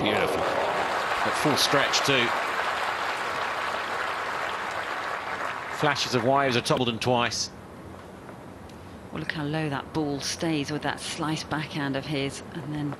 Beautiful. At full stretch too. Flashes of wires are toppled and twice. Well, look how low that ball stays with that slice backhand of his and then